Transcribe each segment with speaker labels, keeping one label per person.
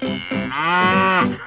Speaker 1: Ah!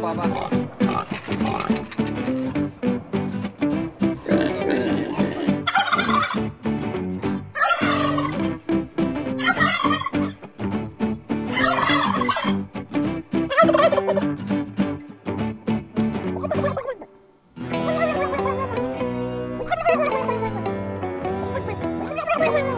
Speaker 1: Vamos, papá. Wait, wait, wait.